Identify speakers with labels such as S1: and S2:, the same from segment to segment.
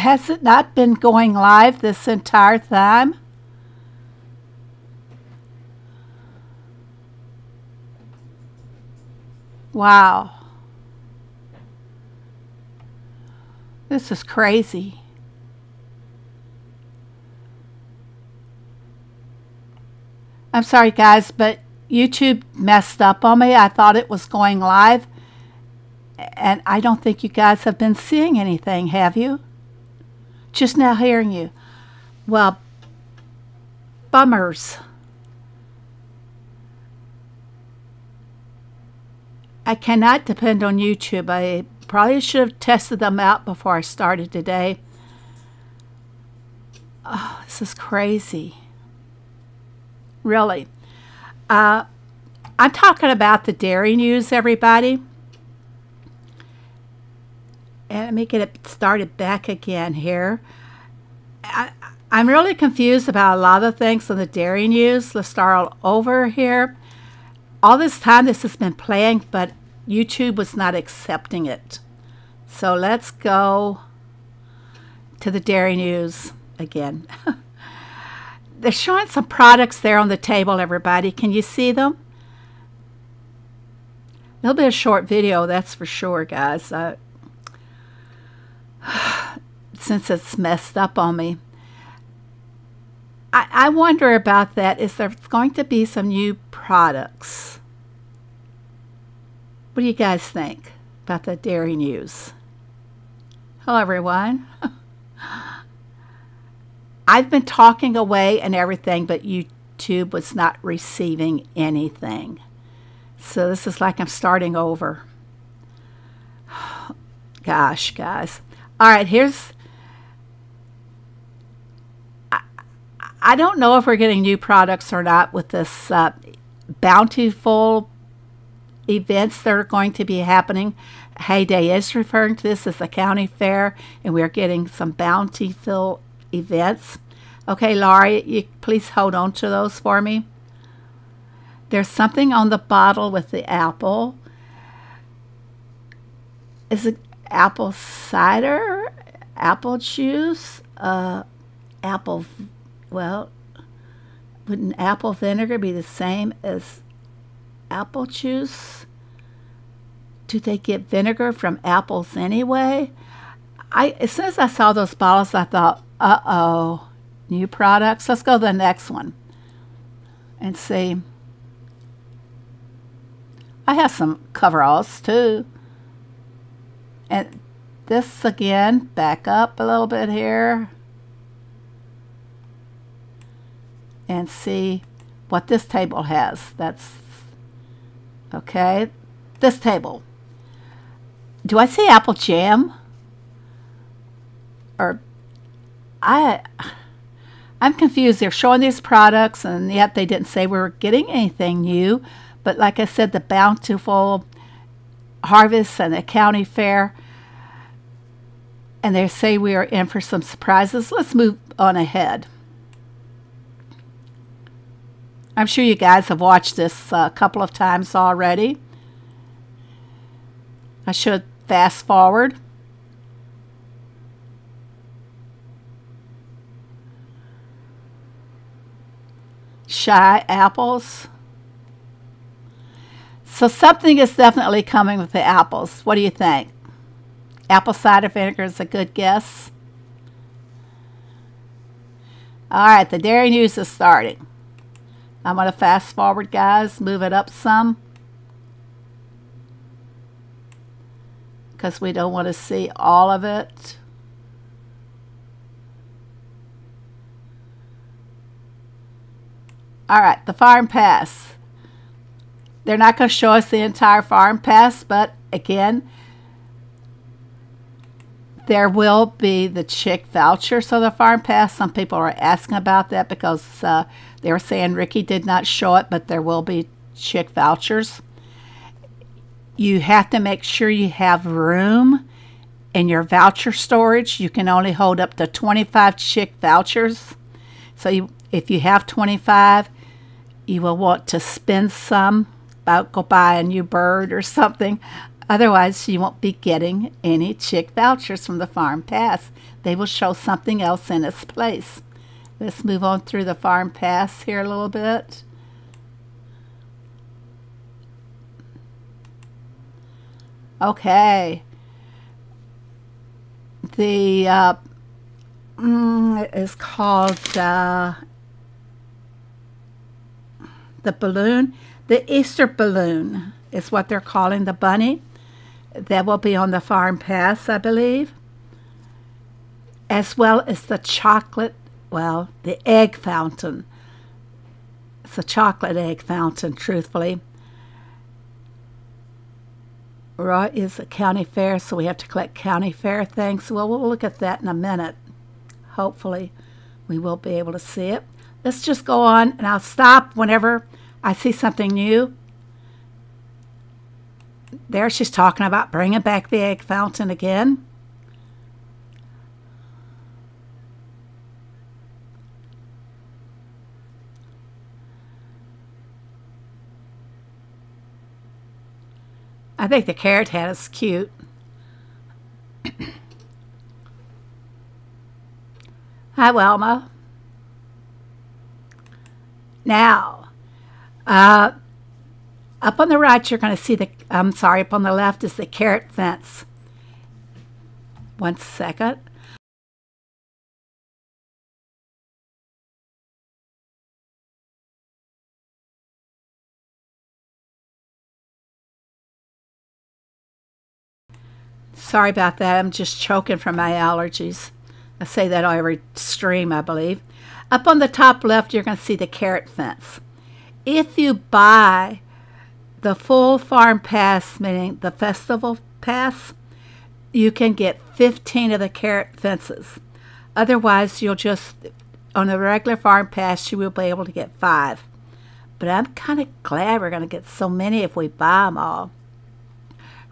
S1: has it not been going live this entire time? Wow. This is crazy. I'm sorry, guys, but YouTube messed up on me. I thought it was going live. And I don't think you guys have been seeing anything, have you? Just now hearing you. Well, bummers. I cannot depend on YouTube. I probably should have tested them out before I started today. Oh, this is crazy. Really. Uh, I'm talking about the dairy news, everybody. And let me get it started back again here. I, I'm really confused about a lot of things on the dairy news. Let's start all over here. All this time this has been playing, but YouTube was not accepting it. So let's go to the dairy news again. They're showing some products there on the table, everybody. Can you see them? There'll be a short video, that's for sure, guys. Uh, since it's messed up on me. I, I wonder about that. Is there going to be some new products? What do you guys think about the dairy news? Hello, everyone. I've been talking away and everything, but YouTube was not receiving anything. So this is like I'm starting over. Gosh, guys. All right, here's. I, I don't know if we're getting new products or not with this uh, bountiful events that are going to be happening. Hay Day is referring to this as the county fair, and we're getting some bountiful events. Okay, Laurie, you please hold on to those for me. There's something on the bottle with the apple. Is it apple cider? Apple juice? Uh, apple, well, wouldn't apple vinegar be the same as apple juice? Do they get vinegar from apples anyway? I as soon as I saw those bottles, I thought, uh-oh, new products. Let's go to the next one and see. I have some coveralls too. And this again, back up a little bit here. And see what this table has. That's Okay, this table. Do I say apple jam? Or I I'm confused. They're showing these products and yet they didn't say we were getting anything new. But like I said, the bountiful harvest and the county fair. And they say we are in for some surprises. Let's move on ahead. I'm sure you guys have watched this a couple of times already. I should fast forward. Shy apples. So something is definitely coming with the apples. What do you think? Apple cider vinegar is a good guess. All right, the dairy news is starting. I'm going to fast forward, guys, move it up some. Because we don't want to see all of it. All right, the farm pass. They're not going to show us the entire farm pass, but again, there will be the chick voucher. So the farm pass, some people are asking about that because uh, they were saying Ricky did not show it, but there will be chick vouchers. You have to make sure you have room in your voucher storage. You can only hold up to 25 chick vouchers. So you, if you have 25, you will want to spend some, about go buy a new bird or something. Otherwise, you won't be getting any chick vouchers from the Farm Pass. they will show something else in its place. Let's move on through the farm pass here a little bit. Okay. The uh, mm, is called uh, the balloon. The Easter balloon is what they're calling the bunny. That will be on the farm pass, I believe. As well as the chocolate, well, the egg fountain. It's a chocolate egg fountain, truthfully. Right is a county fair, so we have to collect county fair things. Well, we'll look at that in a minute. Hopefully, we will be able to see it. Let's just go on, and I'll stop whenever I see something new. There she's talking about bringing back the egg fountain again. I think the carrot head is cute. Hi, Wilma. Now, uh, up on the right, you're going to see the, I'm sorry, up on the left is the carrot fence. One second. Sorry about that. I'm just choking from my allergies. I say that on every stream, I believe. Up on the top left, you're going to see the carrot fence. If you buy the full farm pass, meaning the festival pass, you can get 15 of the carrot fences. Otherwise, you'll just, on the regular farm pass, you will be able to get five. But I'm kind of glad we're going to get so many if we buy them all.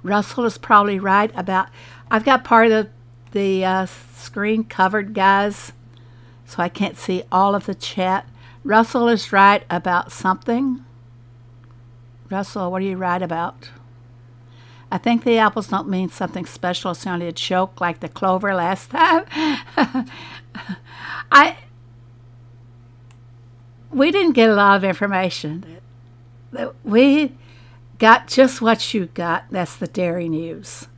S1: Russell is probably right about. I've got part of the, the uh, screen covered, guys, so I can't see all of the chat. Russell is right about something. Russell, what are you right about? I think the apples don't mean something special. It's only a joke like the clover last time. I we didn't get a lot of information. We got just what you got. That's the dairy news.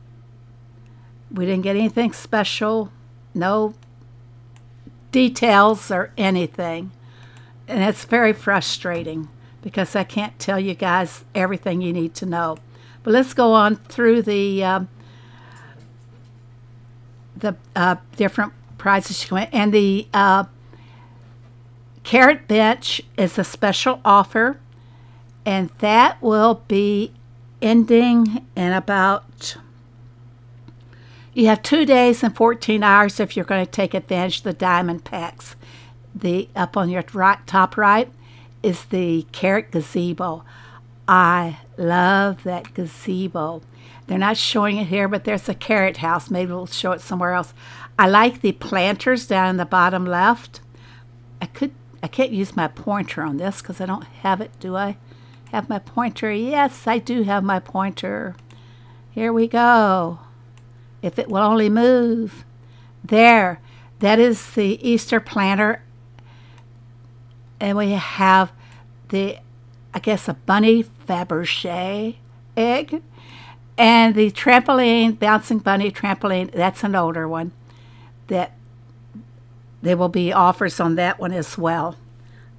S1: We didn't get anything special, no details or anything. And it's very frustrating because I can't tell you guys everything you need to know. But let's go on through the uh, the uh, different prizes you can win. And the uh, Carrot Bench is a special offer and that will be ending in about you have two days and 14 hours if you're going to take advantage of the diamond packs the up on your right top right is the carrot gazebo i love that gazebo they're not showing it here but there's a carrot house maybe we'll show it somewhere else i like the planters down in the bottom left i could i can't use my pointer on this because i don't have it do i have my pointer. Yes, I do have my pointer. Here we go. If it will only move. There. That is the Easter planter. And we have the, I guess, a bunny Fabergé egg. And the trampoline, bouncing bunny trampoline, that's an older one. That there will be offers on that one as well.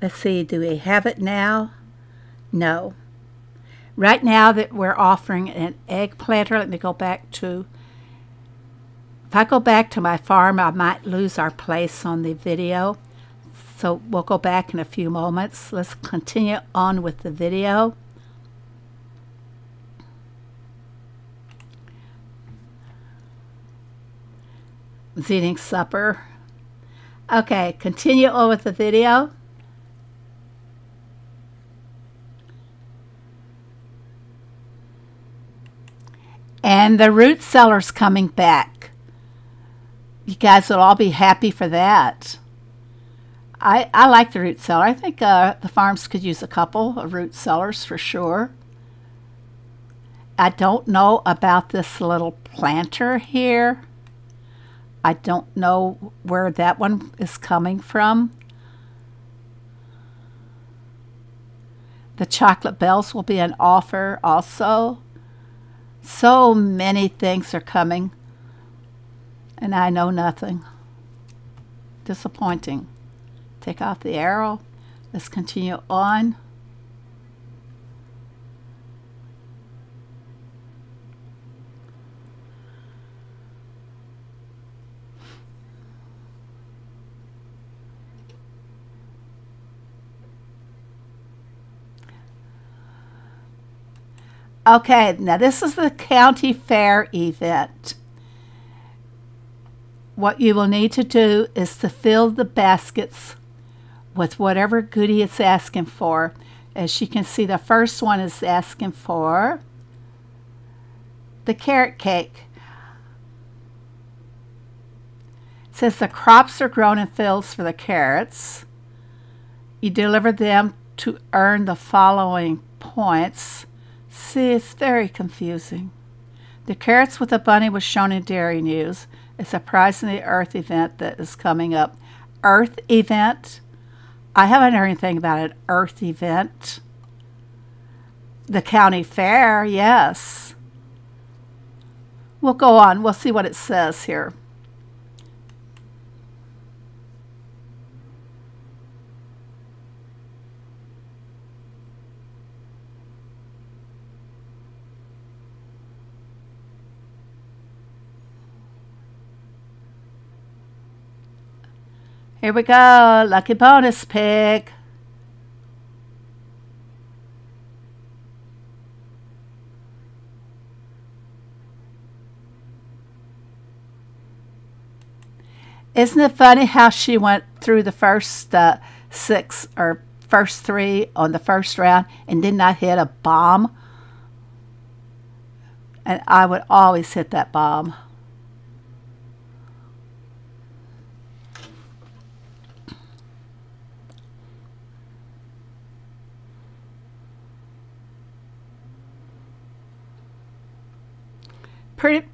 S1: Let's see, do we have it now? No. Right now that we're offering an egg planter, let me go back to, if I go back to my farm, I might lose our place on the video. So we'll go back in a few moments. Let's continue on with the video. Was eating supper. Okay, continue on with the video. And the root cellar's coming back. You guys will all be happy for that. I, I like the root cellar. I think uh, the farms could use a couple of root cellars for sure. I don't know about this little planter here. I don't know where that one is coming from. The chocolate bells will be an offer also. So many things are coming, and I know nothing. Disappointing. Take off the arrow. Let's continue on. Okay, now this is the county fair event. What you will need to do is to fill the baskets with whatever goodie it's asking for. As you can see, the first one is asking for the carrot cake. It says the crops are grown in fields for the carrots. You deliver them to earn the following points. See, it's very confusing. The Carrots with a Bunny was shown in Dairy News. It's A surprise in the Earth event that is coming up. Earth event? I haven't heard anything about an Earth event. The county fair, yes. We'll go on. We'll see what it says here. Here we go, lucky bonus pick. Isn't it funny how she went through the first uh, six or first three on the first round and did not hit a bomb? And I would always hit that bomb. Pretty,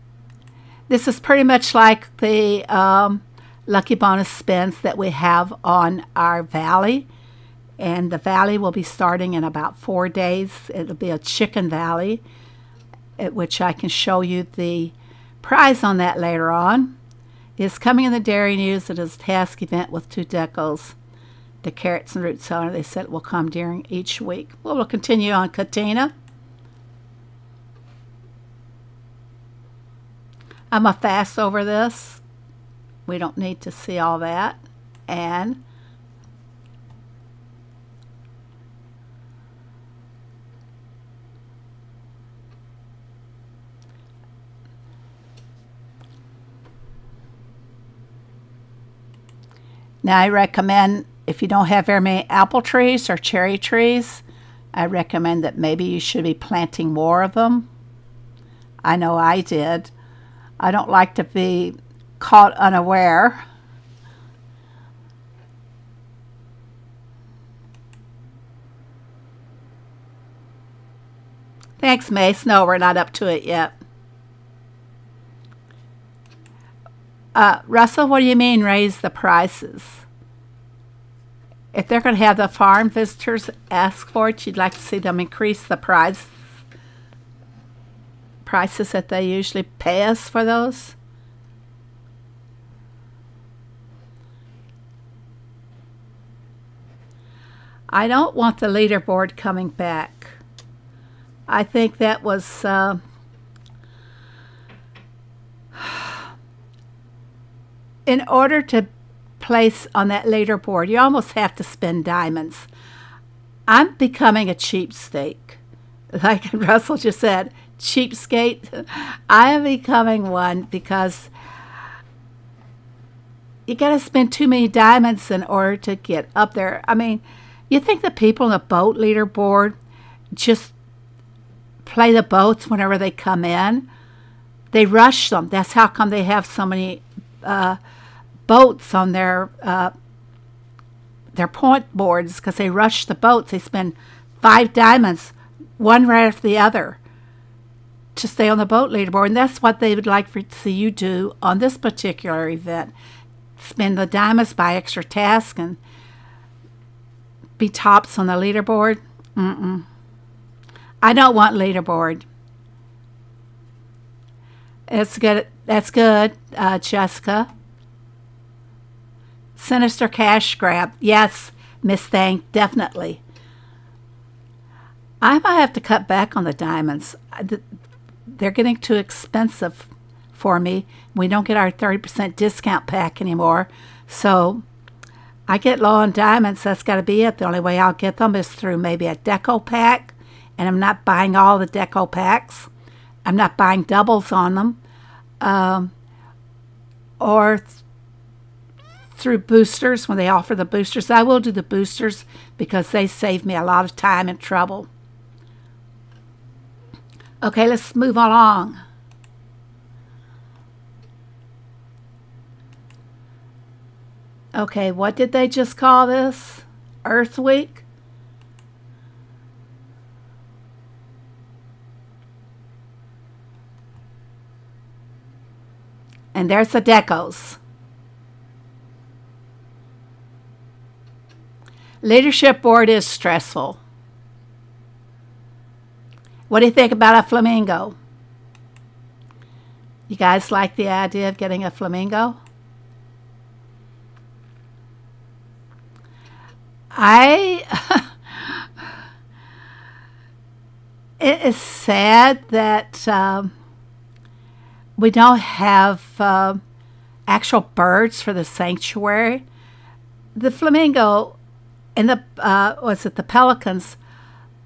S1: this is pretty much like the um, Lucky Bonus spins that we have on our Valley. And the Valley will be starting in about four days. It'll be a Chicken Valley, at which I can show you the prize on that later on. It's coming in the Dairy News. It is a task event with two decals. The carrots and root it, they said it will come during each week. Well, we'll continue on Katina. I'm a fast over this. We don't need to see all that. And Now I recommend if you don't have very many apple trees or cherry trees, I recommend that maybe you should be planting more of them. I know I did. I don't like to be caught unaware. Thanks, Mace. No, we're not up to it yet. Uh, Russell, what do you mean raise the prices? If they're going to have the farm visitors ask for it, you'd like to see them increase the price prices that they usually pay us for those? I don't want the leaderboard coming back. I think that was uh, in order to place on that leaderboard, you almost have to spend diamonds. I'm becoming a cheap cheapskate. Like Russell just said, cheapskate. I am becoming one because you got to spend too many diamonds in order to get up there. I mean, you think the people on the boat leaderboard just play the boats whenever they come in? They rush them. That's how come they have so many uh, boats on their uh, their point boards because they rush the boats. They spend five diamonds, one right after the other to stay on the boat leaderboard. And that's what they would like for, to see you do on this particular event. Spend the diamonds by extra task and be tops on the leaderboard. Mm-mm. I don't want leaderboard. It's good. That's good, uh, Jessica. Sinister cash grab. Yes, Miss Thang, definitely. I might have to cut back on the diamonds. They're getting too expensive for me. We don't get our 30% discount pack anymore. So I get low on diamonds. That's got to be it. The only way I'll get them is through maybe a deco pack. And I'm not buying all the deco packs. I'm not buying doubles on them. Um, or th through boosters when they offer the boosters. I will do the boosters because they save me a lot of time and trouble. Okay, let's move along. Okay, what did they just call this? Earth Week? And there's the decos. Leadership board is stressful. What do you think about a flamingo? You guys like the idea of getting a flamingo? I it is sad that um, we don't have uh, actual birds for the sanctuary. The flamingo and the uh, was it the pelicans?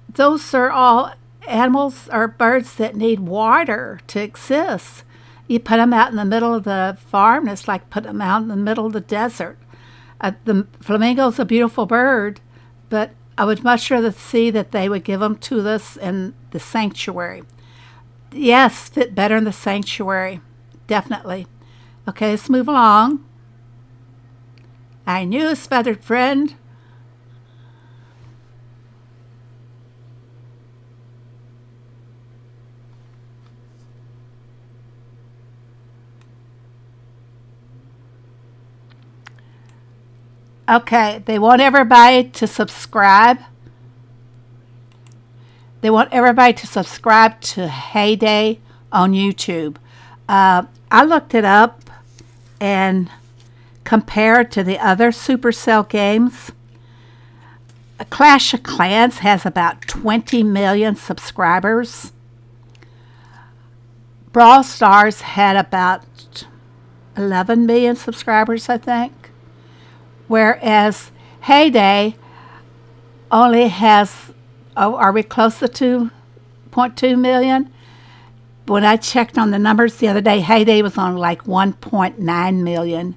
S1: Those are all animals or birds that need water to exist. You put them out in the middle of the farm, it's like putting them out in the middle of the desert. Uh, the flamingo is a beautiful bird, but I would much rather see that they would give them to us in the sanctuary. Yes, fit better in the sanctuary, definitely. Okay, let's move along. I knew his feathered friend Okay, they want everybody to subscribe. They want everybody to subscribe to Hay Day on YouTube. Uh, I looked it up and compared to the other Supercell games. Clash of Clans has about 20 million subscribers. Brawl Stars had about 11 million subscribers, I think whereas Hay Day only has, oh, are we close to 2.2 million? When I checked on the numbers the other day, Hay Day was on like 1.9 million.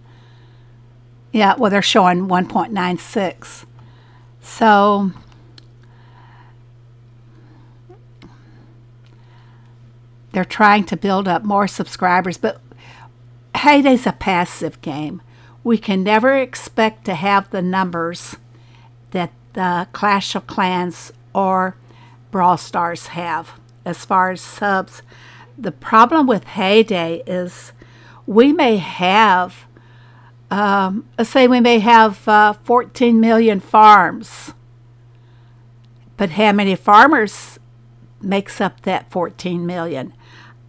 S1: Yeah, well, they're showing 1.96. So, they're trying to build up more subscribers, but Hay Day's a passive game we can never expect to have the numbers that the Clash of Clans or Brawl Stars have as far as subs. The problem with Hay Day is we may have, um, let's say we may have uh, 14 million farms, but how many farmers makes up that 14 million?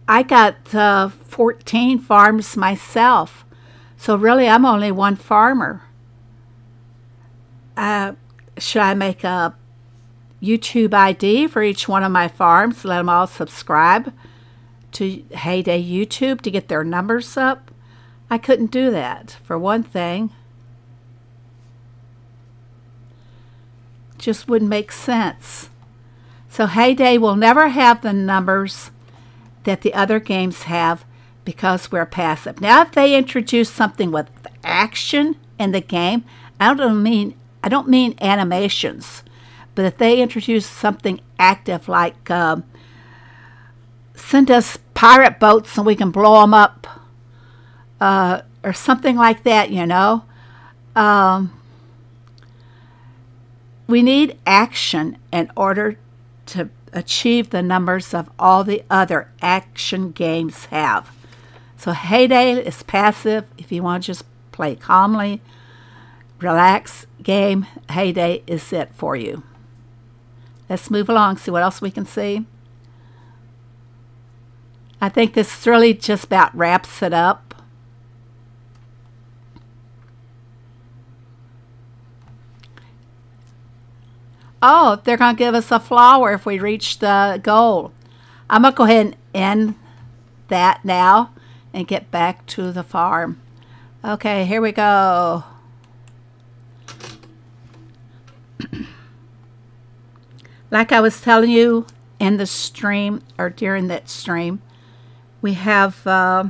S1: I got uh, 14 farms myself. So really, I'm only one farmer. Uh, should I make a YouTube ID for each one of my farms? Let them all subscribe to Hay Day YouTube to get their numbers up? I couldn't do that, for one thing. Just wouldn't make sense. So Hay Day will never have the numbers that the other games have because we're passive. Now, if they introduce something with action in the game, I don't mean I don't mean animations, but if they introduce something active like um, send us pirate boats and we can blow them up, uh, or something like that, you know. Um, we need action in order to achieve the numbers of all the other action games have. So Hay Day is passive. If you want to just play calmly, relax game, Hay Day is it for you. Let's move along, see what else we can see. I think this really just about wraps it up. Oh, they're going to give us a flower if we reach the goal. I'm going to go ahead and end that now and get back to the farm. Okay, here we go. like I was telling you in the stream or during that stream, we have, uh,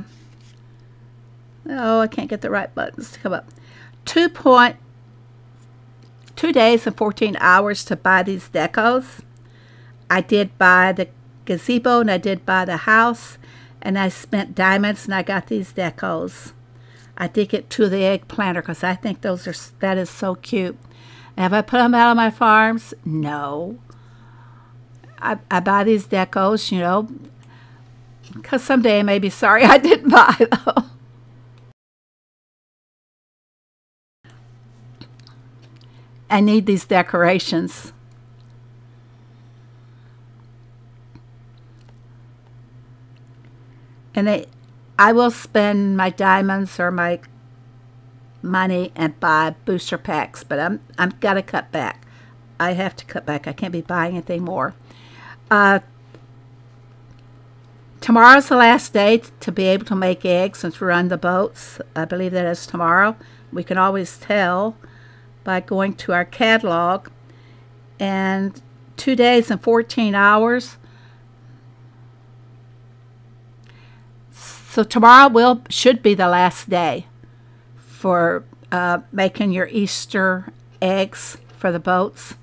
S1: oh, I can't get the right buttons to come up. Two point, two days and 14 hours to buy these decos. I did buy the gazebo and I did buy the house and I spent diamonds and I got these decos. I did get two of the egg planter because I think those are, that is so cute. Have I put them out on my farms? No. I, I buy these decos, you know, because someday I may be sorry I didn't buy them. I need these decorations. And they, I will spend my diamonds or my money and buy booster packs, but I'm I'm gotta cut back. I have to cut back. I can't be buying anything more. Uh, tomorrow's the last day to be able to make eggs since we're on the boats. I believe that is tomorrow. We can always tell by going to our catalog. And two days and 14 hours. So tomorrow will should be the last day for uh, making your Easter eggs for the boats.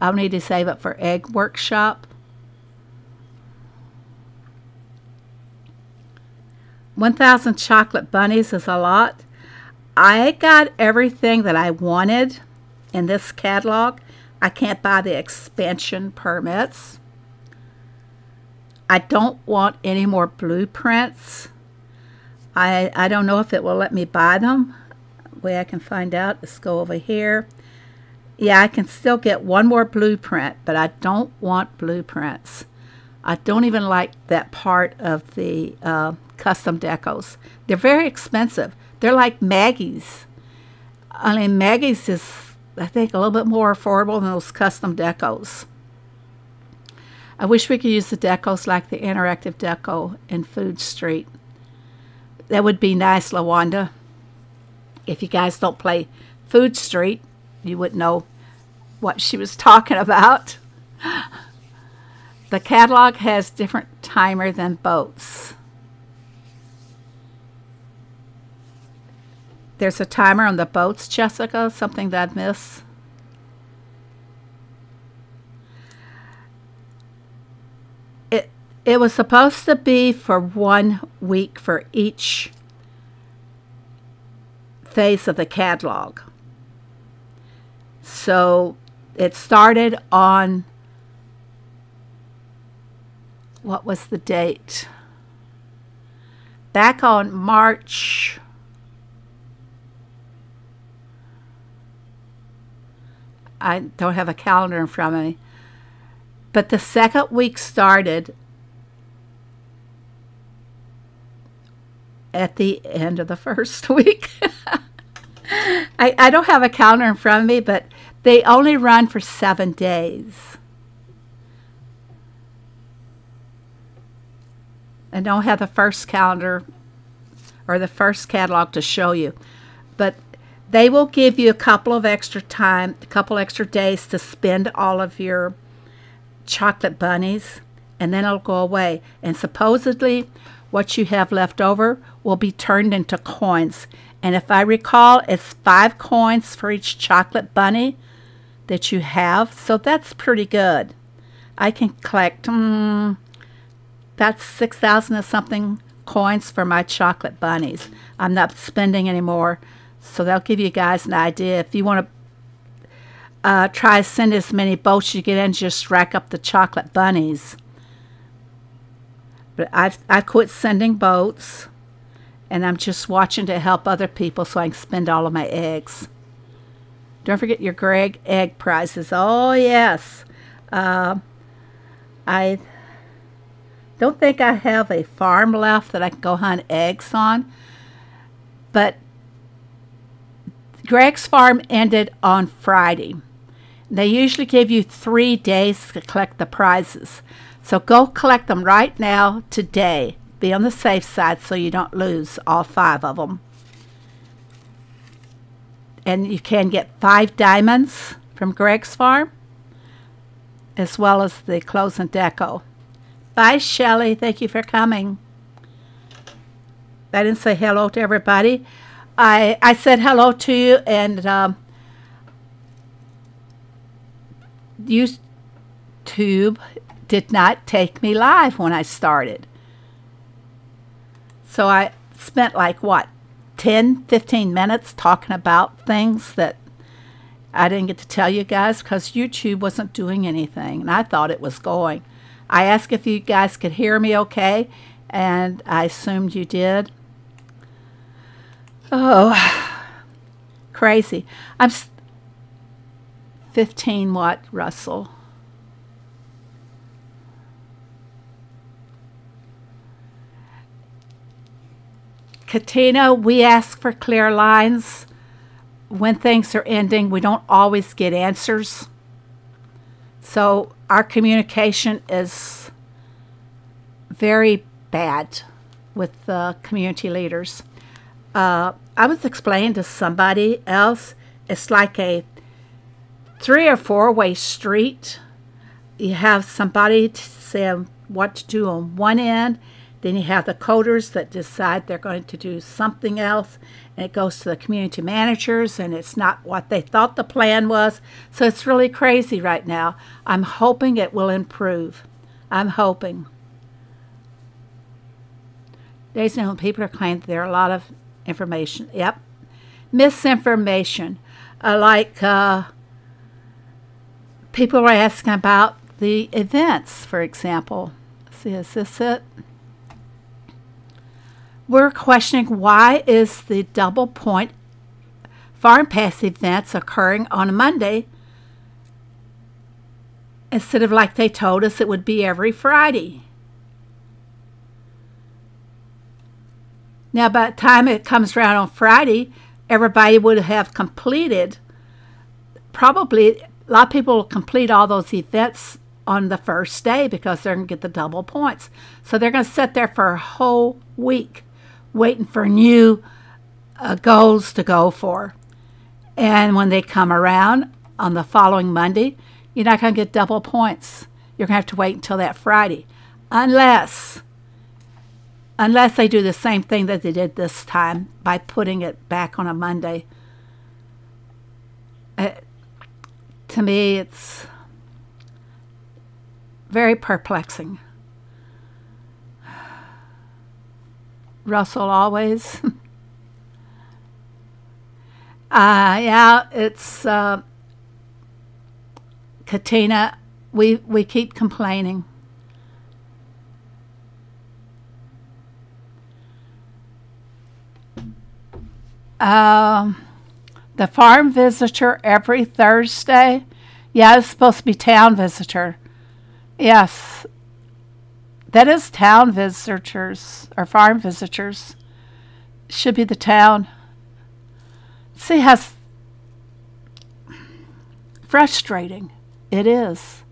S1: I'll need to save up for egg workshop. 1,000 chocolate bunnies is a lot. I got everything that I wanted in this catalog. I can't buy the expansion permits. I don't want any more blueprints. I, I don't know if it will let me buy them. way I can find out, let's go over here. Yeah, I can still get one more blueprint, but I don't want blueprints. I don't even like that part of the uh, custom decos. They're very expensive. They're like Maggie's. I mean, Maggie's is, I think, a little bit more affordable than those custom decos. I wish we could use the decos like the interactive deco in Food Street. That would be nice, LaWanda. If you guys don't play Food Street, you wouldn't know what she was talking about. The catalog has different timer than boats. There's a timer on the boats, Jessica, something that I miss. It, was supposed to be for one week for each phase of the catalog. So it started on, what was the date? Back on March I don't have a calendar in front of me. But the second week started at the end of the first week. I, I don't have a calendar in front of me, but they only run for seven days. I don't have the first calendar or the first catalog to show you. But they will give you a couple of extra time, a couple extra days to spend all of your chocolate bunnies, and then it'll go away. And supposedly, what you have left over will be turned into coins. And if I recall, it's five coins for each chocolate bunny that you have. So that's pretty good. I can collect, um, that's 6,000 or something coins for my chocolate bunnies. I'm not spending anymore. so that'll give you guys an idea. If you want to uh, try to send as many boats you get in, just rack up the chocolate bunnies. But I've I quit sending boats, and I'm just watching to help other people so I can spend all of my eggs. Don't forget your Greg egg prizes. Oh yes, uh, I don't think I have a farm left that I can go hunt eggs on, but Greg's farm ended on Friday. They usually give you three days to collect the prizes. So go collect them right now, today. Be on the safe side so you don't lose all five of them. And you can get five diamonds from Greg's farm, as well as the clothes and deco. Bye, Shelley. Thank you for coming. I didn't say hello to everybody. I, I said hello to you, and um, YouTube did not take me live when I started. So I spent like what, 10, 15 minutes talking about things that I didn't get to tell you guys because YouTube wasn't doing anything and I thought it was going. I asked if you guys could hear me okay and I assumed you did. Oh, crazy. I'm 15 watt Russell. Katina, we ask for clear lines. When things are ending, we don't always get answers. So our communication is very bad with the community leaders. Uh, I was explaining to somebody else, it's like a three or four way street. You have somebody to say what to do on one end, then you have the coders that decide they're going to do something else, and it goes to the community managers, and it's not what they thought the plan was. So it's really crazy right now. I'm hoping it will improve. I'm hoping. Days when people are claiming there are a lot of information. Yep. Misinformation. Uh, like, uh, people were asking about the events, for example. Let's see, is this it? We're questioning why is the double point farm pass events occurring on a Monday instead of like they told us it would be every Friday. Now, by the time it comes around on Friday, everybody would have completed probably a lot of people will complete all those events on the first day because they're going to get the double points. So they're going to sit there for a whole week waiting for new uh, goals to go for. And when they come around on the following Monday, you're not going to get double points. You're going to have to wait until that Friday. Unless unless they do the same thing that they did this time by putting it back on a Monday. Uh, to me, it's very perplexing. Russell always. uh, yeah, it's uh, Katina. We we keep complaining. Um the farm visitor every Thursday. Yeah, it's supposed to be town visitor. Yes, that is town visitors or farm visitors. Should be the town. See how frustrating it is.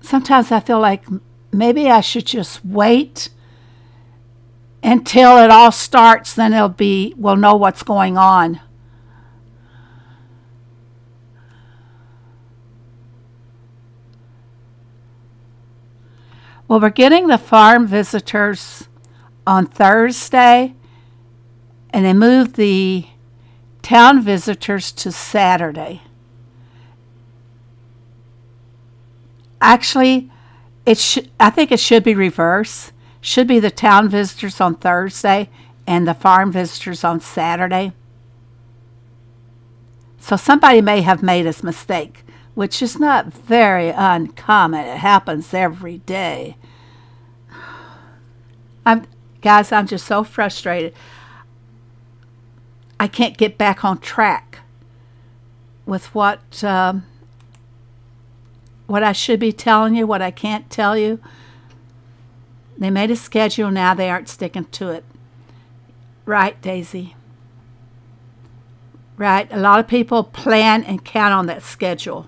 S1: Sometimes I feel like maybe I should just wait until it all starts, then it'll be, we'll know what's going on. Well, we're getting the farm visitors on Thursday, and they moved the town visitors to Saturday. Actually, it sh- I think it should be reverse. should be the town visitors on Thursday and the farm visitors on Saturday. So somebody may have made a mistake, which is not very uncommon. It happens every day. I'm guys, I'm just so frustrated. I can't get back on track with what um, what I should be telling you, what I can't tell you. They made a schedule, now they aren't sticking to it. Right, Daisy? Right? A lot of people plan and count on that schedule.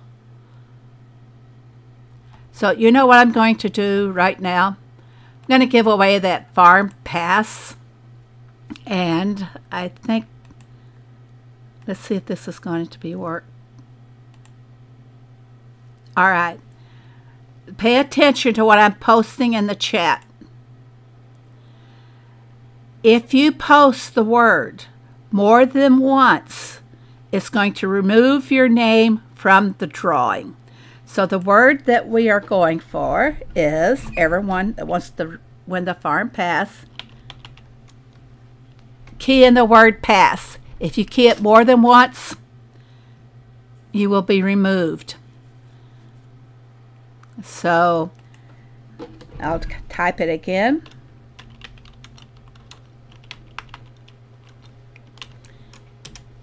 S1: So, you know what I'm going to do right now? I'm going to give away that farm pass. And I think, let's see if this is going to be work. All right. Pay attention to what I'm posting in the chat. If you post the word more than once, it's going to remove your name from the drawing. So the word that we are going for is everyone that wants to win the farm pass. Key in the word pass. If you key it more than once, you will be removed. So I'll type it again.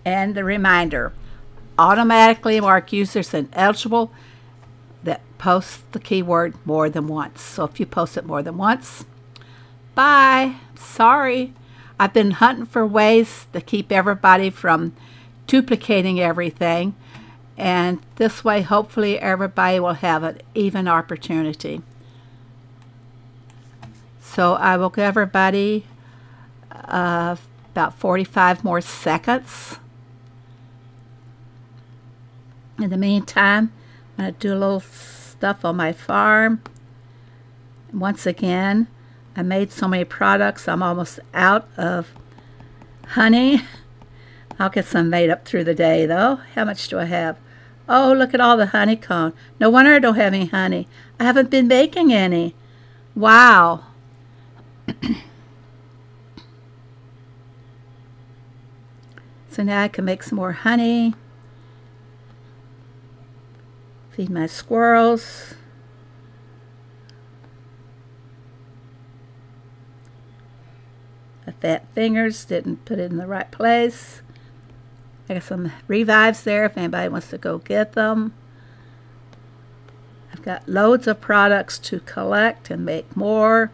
S1: And the reminder, automatically mark users ineligible post the keyword more than once. So if you post it more than once, bye. Sorry. I've been hunting for ways to keep everybody from duplicating everything and this way hopefully everybody will have an even opportunity. So I will give everybody uh, about 45 more seconds. In the meantime, I'm going to do a little stuff on my farm. Once again, I made so many products, I'm almost out of honey. I'll get some made up through the day, though. How much do I have? Oh, look at all the honeycomb. No wonder I don't have any honey. I haven't been making any. Wow. so now I can make some more honey. Feed my squirrels. My fat fingers didn't put it in the right place. I got some revives there if anybody wants to go get them. I've got loads of products to collect and make more.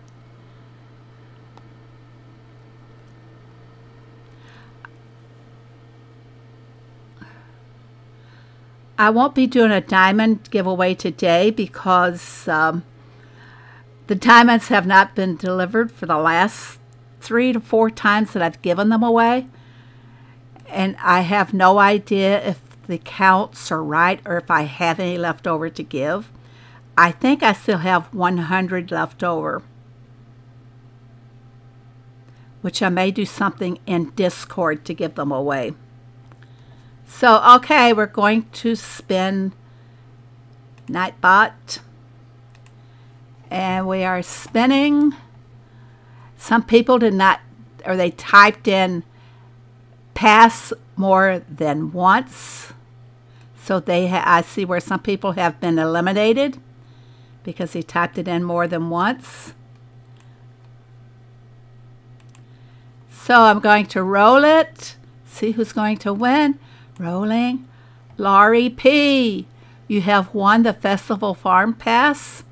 S1: I won't be doing a diamond giveaway today because um, the diamonds have not been delivered for the last three to four times that I've given them away and I have no idea if the counts are right or if I have any left over to give. I think I still have 100 left over, which I may do something in Discord to give them away. So, okay, we're going to spin Nightbot. And we are spinning. Some people did not, or they typed in pass more than once. So they I see where some people have been eliminated because he typed it in more than once. So I'm going to roll it. See who's going to win. Rolling. Laurie P. You have won the Festival Farm Pass.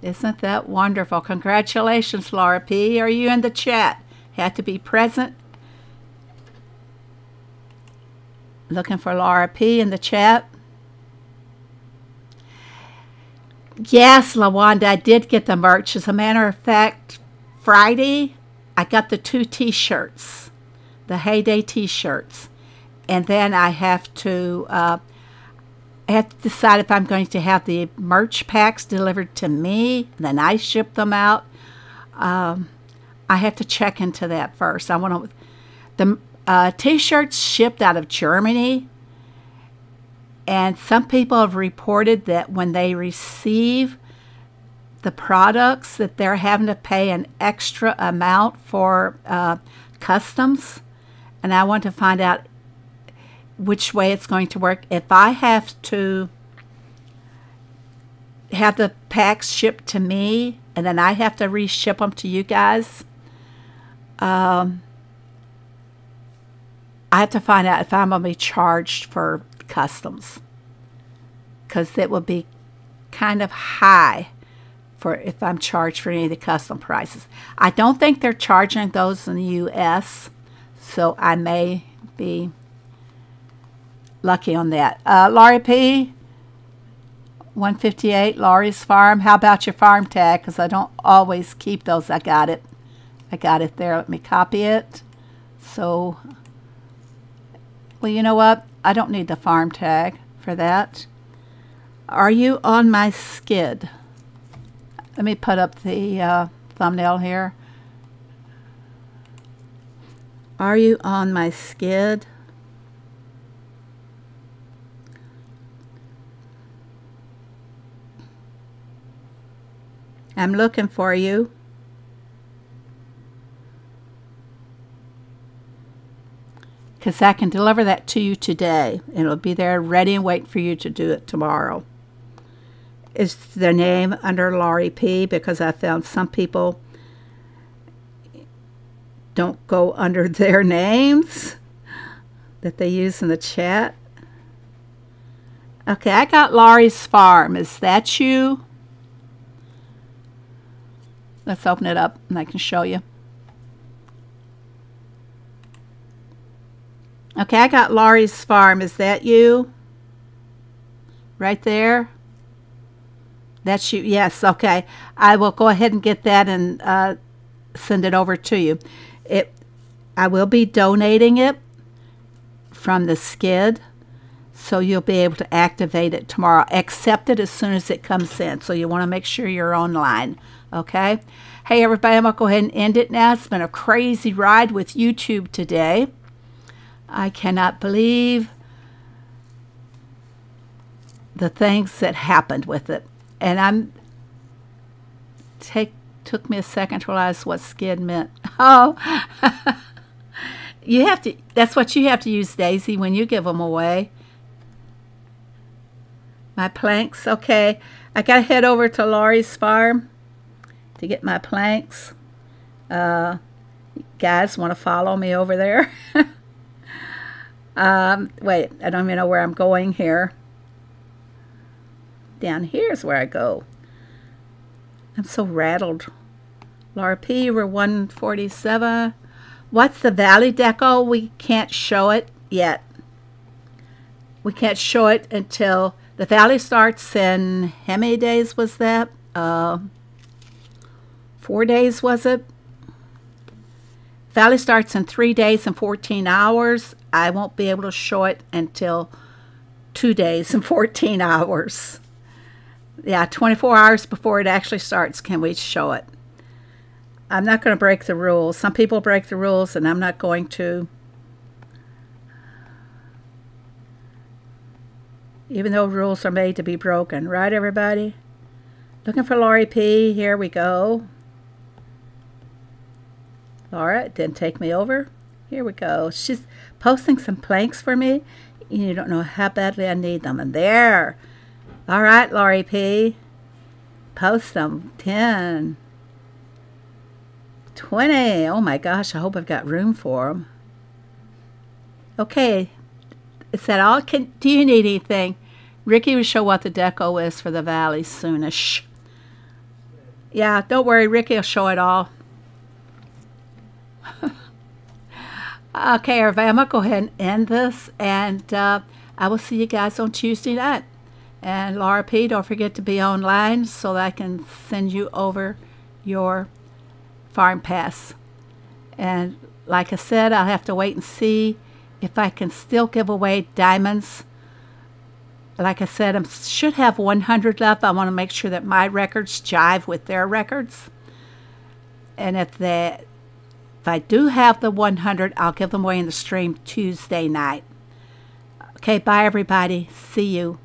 S1: Isn't that wonderful? Congratulations, Laura P. Are you in the chat? Had to be present Looking for Laura P in the chat. Yes, LaWanda, I did get the merch. As a matter of fact, Friday, I got the two t-shirts, the Hay Day t-shirts. And then I have to, uh, I have to decide if I'm going to have the merch packs delivered to me, then I ship them out. Um, I have to check into that first. I want to, the uh, T-shirts shipped out of Germany, and some people have reported that when they receive the products, that they're having to pay an extra amount for uh, customs. And I want to find out which way it's going to work. If I have to have the packs shipped to me and then I have to reship them to you guys, um, I have to find out if I'm going to be charged for customs because it would be kind of high for if I'm charged for any of the custom prices. I don't think they're charging those in the U.S., so I may be lucky on that. Uh, Laurie P. 158 Laurie's Farm. How about your farm tag? Because I don't always keep those. I got it. I got it there. Let me copy it. So, well, you know what? I don't need the farm tag for that. Are you on my skid? Let me put up the uh, thumbnail here. Are you on my skid? I'm looking for you. Because I can deliver that to you today. It'll be there ready and waiting for you to do it tomorrow is the name under Laurie P because I found some people don't go under their names that they use in the chat. Okay, I got Laurie's Farm. Is that you? Let's open it up and I can show you. Okay, I got Laurie's Farm. Is that you? Right there? That's you. Yes. Okay. I will go ahead and get that and uh, send it over to you. It. I will be donating it from the skid, so you'll be able to activate it tomorrow. Accept it as soon as it comes in. So you want to make sure you're online. Okay. Hey everybody, I'm gonna go ahead and end it now. It's been a crazy ride with YouTube today. I cannot believe the things that happened with it and I'm take took me a second to realize what skid meant. Oh, you have to. That's what you have to use, Daisy, when you give them away. My planks. Okay, I gotta head over to Laurie's farm to get my planks. Uh, guys want to follow me over there? um, wait, I don't even know where I'm going here down here is where I go. I'm so rattled. Laura P, we're 147. What's the Valley Deco? We can't show it yet. We can't show it until the Valley starts in, how many days was that? Uh, four days, was it? Valley starts in three days and 14 hours. I won't be able to show it until two days and 14 hours yeah, 24 hours before it actually starts, can we show it? I'm not going to break the rules. Some people break the rules, and I'm not going to. Even though rules are made to be broken. Right, everybody? Looking for Laurie P. Here we go. Laura, didn't take me over. Here we go. She's posting some planks for me. You don't know how badly I need them. And there. All right, Laurie P. Post them. 10. 20. Oh my gosh, I hope I've got room for them. Okay. Is that all? Can, do you need anything? Ricky will show what the deco is for the valley soonish. Yeah, don't worry. Ricky will show it all. okay, to go ahead and end this, and uh, I will see you guys on Tuesday night. And Laura P., don't forget to be online so that I can send you over your farm pass. And like I said, I'll have to wait and see if I can still give away diamonds. Like I said, I should have 100 left. I want to make sure that my records jive with their records. And if they, if I do have the 100, I'll give them away in the stream Tuesday night. Okay, bye everybody. See you.